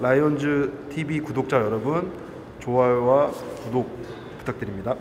라이온즈 TV 구독자 여러분 좋아요와 구독 부탁드립니다.